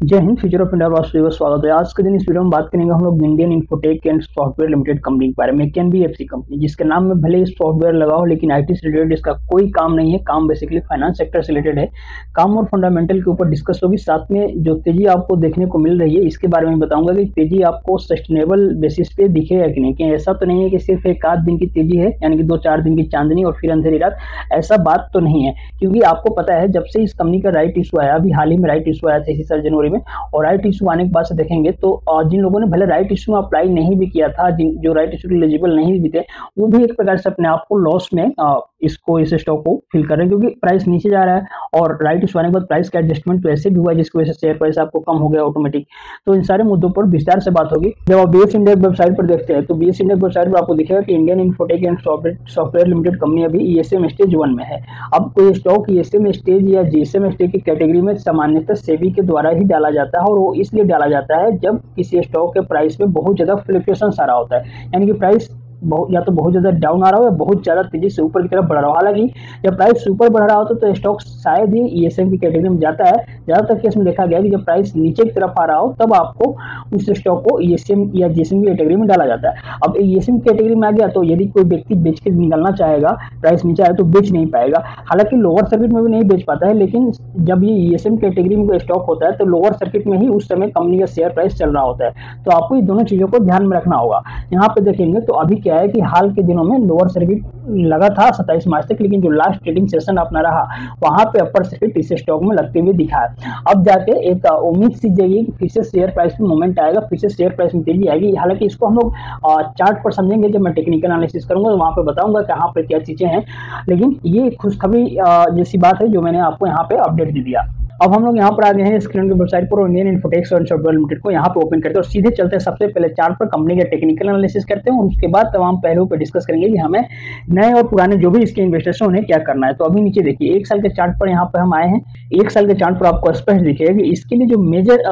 जय Hind future of India वास्तव स्वागत है। आज के दिन इस वीडियो में बात करेंगे हम लोग Indian Infotech and software limited company के बारे में कैन बी एफसी कंपनी जिसके नाम में भले ही सॉफ्टवेयर लगा हो, लेकिन आईटी से रिलेटेड इसका कोई काम नहीं है। काम बेसिकली फाइनेंस सेक्टर से रिलेटेड है। काम और फंडामेंटल के ऊपर डिस्कस होगी। साथ में जो तेज़ी आपको देखने को मिल रही है, इसके बारे में बताऊँगा कि तेज़ी आपको सस्टेनेबल बेसिस पे दिखेगा कि नहीं। कि ऐसा तो नहीं है कि सिर्फ़ एक आध दिन की तेज़ी है, यानी कि दो चार दिन की चांदनी और फिर अंधेरी रात, ऐसा बात तो नहीं है। क्योंकि आपको पता है, जब से इस कंपनी का राइट इशू आया, अभी हाल ही में राइट इशू आया था, इसी साल जनवरी में। और राइट इशू आने के बाद से देखेंगे तो जिन लोगों ने भले राइट इशू में अप्लाई नहीं भी किया था, जिन जो राइट इशू एलिजिबल नहीं भी थे, वो भी एक प्रकार से अपने आप को लॉस में इसको, इस स्टॉक को फिल कर रहे हैं, क्योंकि प्राइस नीचे जा रहा है और राइट इशू आने के बाद प्राइस का एडजस्टमेंट तो ऐसे भी हुआ जिसकी वजह से शेयर प्राइस आपको कम हो गया ऑटोमेटिक तो इन सारे मुद्दों पर विस्तार से बात होगी। जब आप बीएस इंडिया वेबसाइट पर देखते हैं तो बीएस इंडिया वेबसाइट पर आपको दिखेगा कि Indian Infotech and software limited company अभी E S M stage one में है। अब कोई stock E S M stage या जीएसएम स्टेज की कैटेगरी में सामान्यतः सेबी के द्वारा ही डाला जाता है और वो इसलिए डाला जाता है जब किसी स्टॉक के प्राइस में बहुत ज़्यादा फ्लक्चुएशन रहा होता है। यानी कि प्राइस बहुत या तो बहुत ज़्यादा डाउन आ रहा हो या बहुत ज़्यादा तेज़ी से ऊपर की तरफ़ बढ़ रहा हो। हालाँकि, जब प्राइस ऊपर बढ़ रहा होता तो स्टॉक शायद ही ई की कैटेगरी में जाता है। ज़्यादातर केस में देखा गया कि जब प्राइस नीचे की तरफ़ आ रहा हो, तब आपको उस स्टॉक को ई या जीएसएम की कैटेगरी में डाला जाता है। अब ई की कैटेगरी में आ गया तो यदि कोई व्यक्ति बेच के निकलना चाहेगा प्राइस नीचे आए तो बेच नहीं पाएगा। हालाँकि लोअर सर्किट में भी नहीं बेच पाता है, लेकिन जब ये ई कैटेगरी में कोई स्टॉक होता है तो लोअर सर्किट में ही उस समय कंपनी का शेयर प्राइस चल रहा होता है। तो आपको ये दोनों चीज़ों को ध्यान में रखना होगा। यहाँ पे देखेंगे तो अभी है कि हाल के दिनों में लोअर सर्किट लगा था सत्ताईस मार्च तक, लेकिन जो लास्ट ट्रेडिंग सेशन अपना रहा, वहाँ पे अपर सर्किट इस स्टॉक में लगते हुए दिखा है। अब जाके एक उम्मीद सी जाएगी कि फिर से शेयर प्राइस में मूवमेंट आएगा, फिर से शेयर प्राइस में तेज़ी आएगी। हालाँकि इसको हम लोग चार्ट पर समझेंगे, जब मैं टेक्निकल एनालिसिस करूँगा तो वहाँ पर बताऊँगा कहाँ पर क्या चीज़ें हैं। लेकिन ये खुशखबरी जैसी बात है जो मैंने आपको यहाँ पे अपडेट दे दिया। अब हम लोग यहाँ पर आ गए हैं स्क्रीन की वेबसाइट पर इंडियन इन्फोटेक्स और सॉफ्टवेयर लिमिटेड को यहाँ पे ओपन करते हैं और सीधे चलते हैं। सबसे पहले चार्ट पर कंपनी का टेक्निकल एनालिसिस करते हैं उसके बाद तमाम पहलुओं पर डिस्कस करेंगे कि हमें नए और पुराने जो भी इसके इन्वेस्टर्स हैं, उन्हें क्या करना है। तो अभी नीचे देखिए, एक साल के चार्ट पर यहाँ पर हम आए हैं। एक साल के चार्ट पर आपको स्पष्ट दिखेगा कि इसके लिए जो मेजर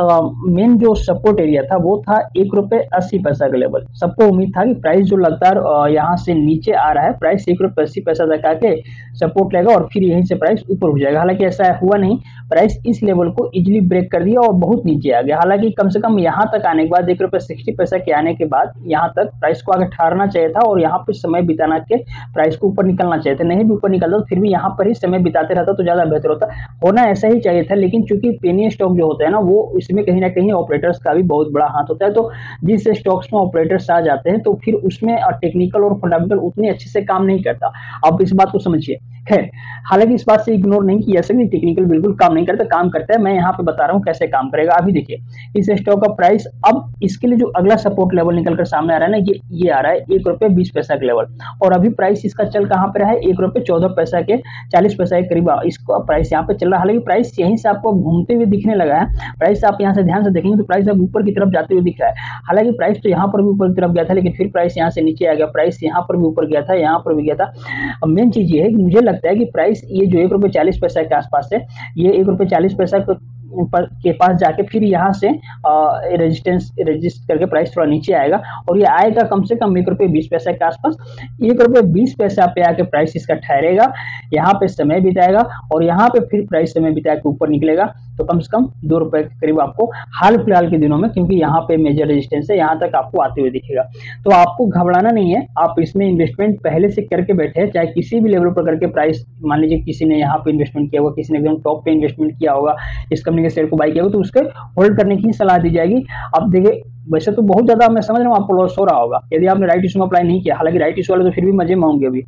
मेन जो सपोर्ट एरिया था, वो था एक रुपये अस्सी पैसा का लेवल सबको उम्मीद था कि प्राइस जो लगातार यहाँ से नीचे आ रहा है प्राइस एक रुपए अस्सी पैसा तक आके सपोर्ट लेगा और फिर यहीं से प्राइस ऊपर हो जाएगा। हालाँकि ऐसा हुआ नहीं। प्राइस इस लेवल को इजिली ब्रेक कर दिया और बहुत नीचे आ गया। हालाँकि कम से कम यहाँ तक आने के बाद, एक रुपये सिक्सटी पैसा के आने के बाद, यहाँ तक प्राइस को आगे ठहरना चाहिए था और यहाँ पे समय बिताना के प्राइस को ऊपर निकलना चाहिए था। नहीं भी ऊपर निकलता तो फिर भी यहाँ पर ही समय बिताते रहता तो ज़्यादा बेहतर होता। होना ऐसा ही चाहिए था, लेकिन चूँकि पेनी स्टॉक जो होता है ना, वो इसमें कहीं ना कहीं ऑपरेटर्स का भी बहुत बड़ा हाथ होता है। तो जिस स्टॉक्स में ऑपरेटर्स आ जाते हैं तो फिर उसमें टेक्निकल और फंडामेंटल उतने अच्छे से काम नहीं करता। अब इस बात को समझिए। खैर, हालाँकि इस बात से इग्नोर नहीं किया सकती टेक्निकल बिल्कुल काम नहीं करता। काम करता है, मैं यहाँ पे बता रहा हूँ कैसे काम करेगा। अभी देखिए, इस स्टॉक का प्राइस अब इसके लिए जो अगला सपोर्ट लेवल निकल कर सामने आ रहा है ना, ये ये आ रहा है एक रुपये बीस पैसा का लेवल और अभी प्राइस इसका चल कहाँ पे रहा है? एक रुपये चौदह पैसा के, चालीस पैसा के करीब इसका प्राइस यहाँ पे चल रहा है। हालाँकि प्राइस यहीं से आपको घूमते हुए दिखने लगा है। प्राइस आप यहाँ से ध्यान से देखेंगे तो प्राइस अब ऊपर की तरफ़ जाते हुए दिख रहा है। हालाँकि प्राइस तो यहाँ पर भी ऊपर की तरफ़ गया था, लेकिन फिर प्राइस यहाँ से नीचे आ गया। प्राइस यहाँ पर भी ऊपर गया था, यहाँ पर भी गया था। मेन चीज़ ये है कि मुझे लगता है कि प्राइस ये जो एक रुपये चालीस पैसा के आसपास है, ये एक रुपये चालीस पैसा के पास जाके फिर यहाँ से रेजिस्टेंस रजिस्ट करके प्राइस थोड़ा नीचे आएगा। और ये आएगा कम से कम एक रुपये बीस पैसा के आसपास। एक रुपये बीस पैसा पे आके प्राइस इसका ठहरेगा। यहाँ पे समय बिताएगा और यहाँ पे फिर प्राइस समय बिता के ऊपर निकलेगा। तो कम से कम दो रुपए के करीब आपको हाल फ़िलहाल के दिनों में, क्योंकि यहाँ पे मेजर रेजिस्टेंस है, यहाँ तक आपको आते हुए दिखेगा। तो आपको घबराना नहीं है, आप इसमें इन्वेस्टमेंट पहले से करके बैठे चाहे किसी भी लेवल पर करके प्राइस मान लीजिए किसी ने यहाँ पे इन्वेस्टमेंट किया होगा, किसी ने एकदम टॉप पे इन्वेस्टमेंट किया होगा, इस कंपनी के शेयर को बाई किया होगा तो उसके होल्ड करने की सलाह दी जाएगी। आप देखिए, वैसे तो बहुत ज़्यादा मैं समझ रहा हूँ, आपको लॉस हो रहा होगा। यदि आपने राइट इशू में अप्लाई नहीं किया, हालाँकि राइट इशू वाले तो फिर भी मज़े में होंगे अभी।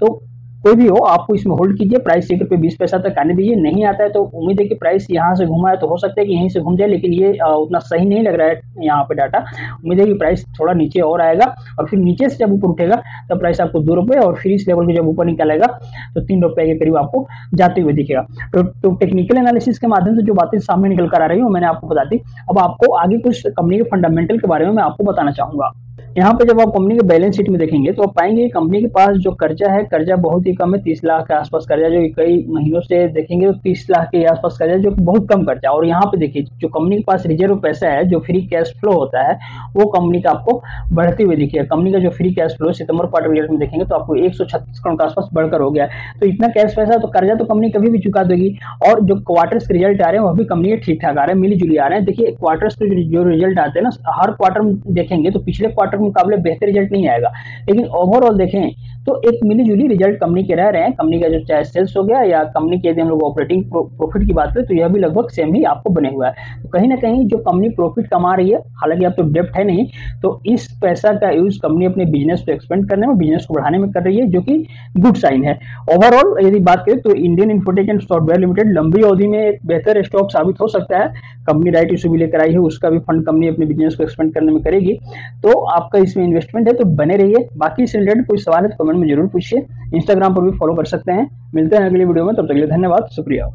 तो कोई भी हो आपको इसमें होल्ड कीजिए प्राइस एक रुपये बीस पैसा तक आने दीजिए। नहीं आता है तो उम्मीद है कि प्राइस यहाँ से घुमा है तो हो सकता है कि यहीं से घूम जाए लेकिन ये उतना सही नहीं लग रहा है यहाँ पे डाटा उम्मीद है कि प्राइस थोड़ा नीचे और आएगा और फिर नीचे से जब ऊपर उठेगा तो प्राइस आपको दो रुपये और फिर इस लेवल को जब ऊपर निकालेगा तो तीन के करीब आपको जाते हुए दिखेगा। तो, तो टेक्निकल एनालिसिस के माध्यम से जो बातें सामने निकल कर आ रही हूँ मैंने आपको बता दी। अब आपको आगे कुछ कंपनी के फंडामेंटल के बारे में मैं आपको बताना चाहूँगा। यहाँ पे जब आप कंपनी के बैलेंस शीट में देखेंगे तो आप पाएँगे कंपनी के पास जो कर्जा है, कर्जा बहुत ही कम है, तीस लाख के आसपास कर्जा, जो कई महीनों से देखेंगे तो तीस लाख के आसपास कर्जा, जो बहुत कम कर्जा और यहाँ पे देखिए, जो कंपनी के पास रिज़र्व पैसा है, जो फ्री कैश फ्लो होता है, वो कंपनी का आपको बढ़ते हुए दिखेगा। कंपनी का जो free cash flow September quarter result में देखेंगे तो आपको एक सौ छत्तीस करोड़ के आसपास बढ़कर हो गया तो इतना कैश पैसा तो कर्जा तो कंपनी कभी भी चुका देगी। और जो क्वार्टर्स के रिज़ल्ट आ रहे हैं, वह भी कंपनी के ठीक ठाक आ रहे हैं मिली जुली आ रहे हैं। देखिए क्वार्टर्स के जो रिज़ल्ट आते हैं ना, हर क्वार्टर में देखेंगे तो पिछले क्वार्टर मुकाबले बेहतर रिज़ल्ट नहीं आएगा। लेकिन ओवरऑल देखें तो एक मिली जुली रिज़ल्ट कंपनी के रह रहे हैं। कंपनी का जो चाहे सेल्स हो गया या कंपनी के यदि हम लोग ऑपरेटिंग प्रॉफिट की बात करें तो यह भी लगभग सेम ही आपको बने हुआ है। तो कहीं ना कहीं जो कंपनी प्रॉफिट कमा रही है, हालाँकि अब तो डेप्ट है नहीं तो इस पैसा का यूज़ कंपनी अपने बिज़नेस को एक्सपेंड करने में बिज़नेस को बढ़ाने में कर रही है, जो कि गुड साइन है। ओवरऑल यदि बात करें तो Indian Infotech and software limited लंबी अवधि में एक बेहतर स्टॉक साबित हो सकता है। कंपनी राइट इशू भी लेकर आई है, उसका भी फंड कंपनी अपने बिज़नेस को एक्सपेंड करने में करेगी। तो आपका इसमें इन्वेस्टमेंट है तो बने रहिए। बाकी इससे रिलेटेड कोई सवाल है तो कमेंट में ज़रूर पूछिए। इंस्टाग्राम पर भी फॉलो कर सकते हैं। मिलते हैं अगली वीडियो में, तब तक के लिए धन्यवाद, शुक्रिया।